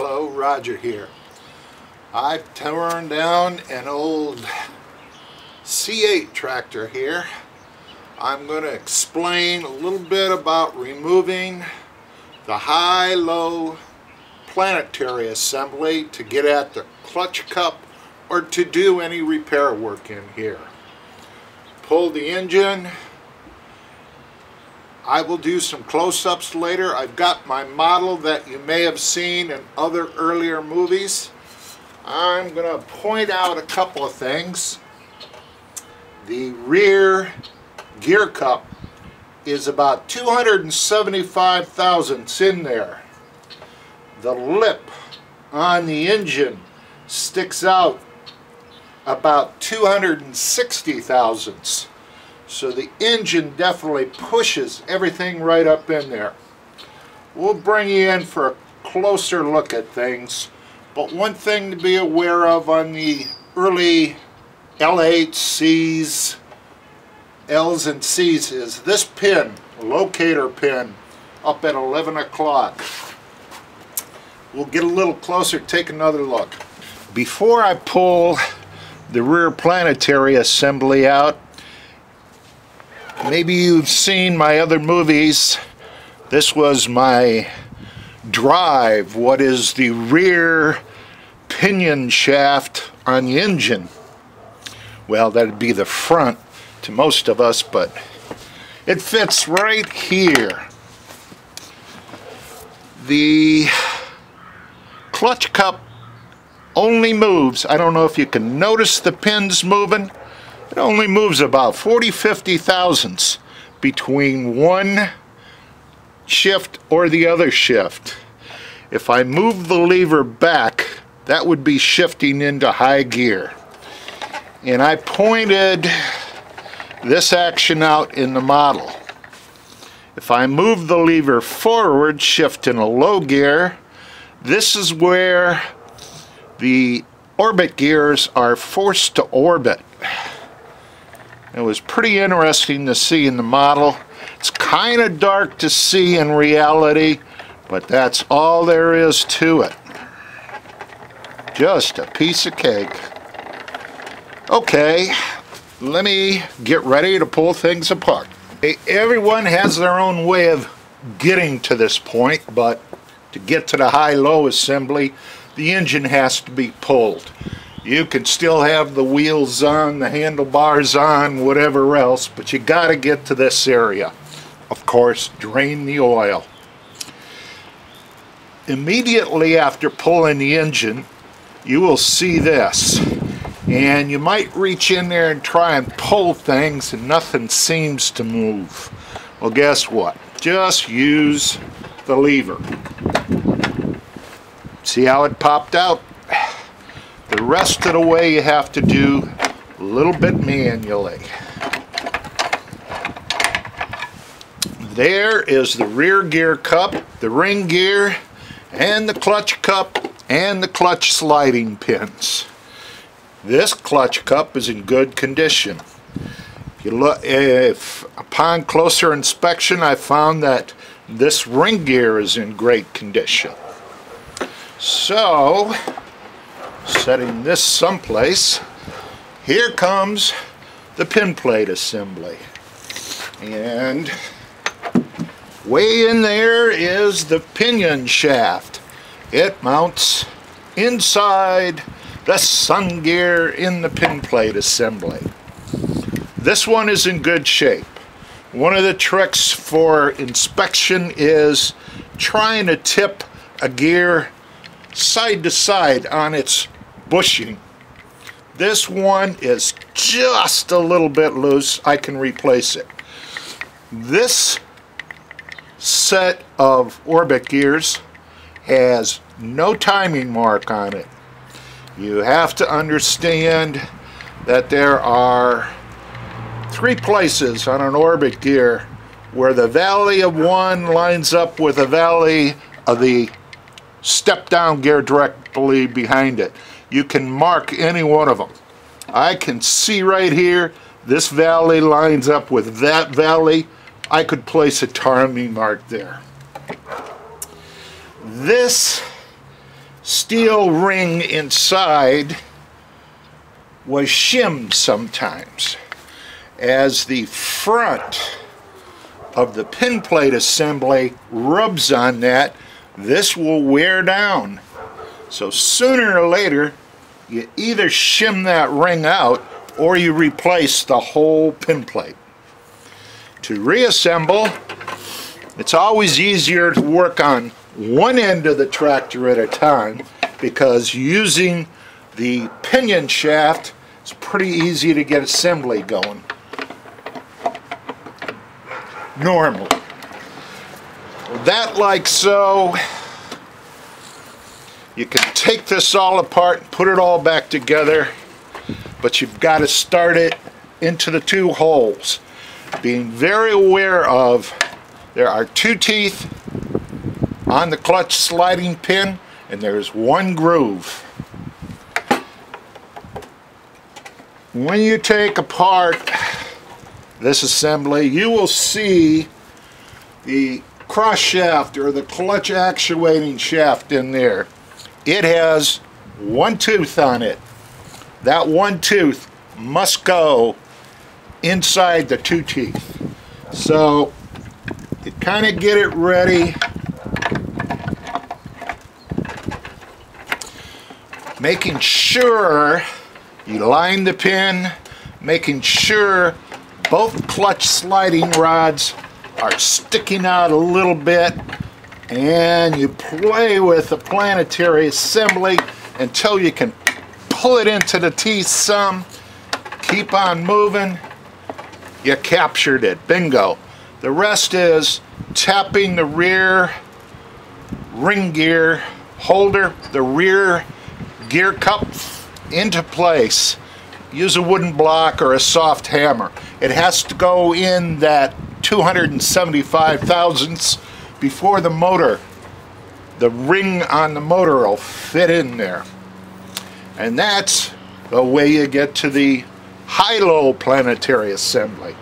Hello, Roger here. I've torn down an old C8 tractor here. I'm going to explain a little bit about removing the high-low planetary assembly to get at the clutch cup or to do any repair work in here. Pull the engine, I will do some close-ups later. I've got my model that you may have seen in other earlier movies. I'm going to point out a couple of things. The rear gear cup is about 275 thousandths in there. The lip on the engine sticks out about 260 thousandths. So the engine definitely pushes everything right up in there. We'll bring you in for a closer look at things. But one thing to be aware of on the early L8Cs, L's and C's is this pin, locator pin, up at 11 o'clock. We'll get a little closer, take another look. Before I pull the rear planetary assembly out, maybe you've seen my other movies. This was my drive, what is the rear pinion shaft on the engine. Well, that'd be the front to most of us, but it fits right here. The clutch cup only moves, I don't know if you can notice the pins moving, it only moves about 40, 50 thousandths between one shift or the other shift. If I move the lever back, that would be shifting into high gear. And I pointed this action out in the model. If I move the lever forward, shift in a low gear, this is where the orbit gears are forced to orbit. It was pretty interesting to see in the model. It's kind of dark to see in reality, but that's all there is to it. Just a piece of cake. Okay, let me get ready to pull things apart. Everyone has their own way of getting to this point, but to get to the high-low assembly, the engine has to be pulled you can still have the wheels on, the handlebars on, whatever else, but you got to get to this area. Of course, drain the oil. Immediately after pulling the engine, you will see this. And you might reach in there and try and pull things and nothing seems to move. Well, guess what? Just use the lever. See how it popped out? The rest of the way you have to do a little bit manually. There is the rear gear cup, the ring gear, and the clutch cup, and the clutch sliding pins. This clutch cup is in good condition. If, you look, if upon closer inspection I found that this ring gear is in great condition. So, setting this someplace, here comes the pin plate assembly. And way in there is the pinion shaft. It mounts inside the sun gear in the pin plate assembly. This one is in good shape. One of the tricks for inspection is trying to tip a gear side to side on its bushing. This one is just a little bit loose. I can replace it. This set of orbit gears has no timing mark on it. You have to understand that there are three places on an orbit gear where the valley of one lines up with the valley of the step down gear directly behind it you can mark any one of them. I can see right here, this valley lines up with that valley. I could place a timing mark there. This steel ring inside was shimmed sometimes. As the front of the pin plate assembly rubs on that, this will wear down. So sooner or later, you either shim that ring out or you replace the whole pin plate. To reassemble, it's always easier to work on one end of the tractor at a time because using the pinion shaft it's pretty easy to get assembly going. Normally. That like so. You can take this all apart and put it all back together, but you've got to start it into the two holes. Being very aware of there are two teeth on the clutch sliding pin and there's one groove. When you take apart this assembly, you will see the cross shaft or the clutch actuating shaft in there. It has one tooth on it. That one tooth must go inside the two teeth. So you kind of get it ready making sure you line the pin, making sure both clutch sliding rods are sticking out a little bit and you play with the planetary assembly until you can pull it into the some keep on moving. You captured it. Bingo. The rest is tapping the rear ring gear holder the rear gear cup into place. Use a wooden block or a soft hammer. It has to go in that 275 thousandths before the motor the ring on the motor will fit in there. And that's the way you get to the high-low planetary assembly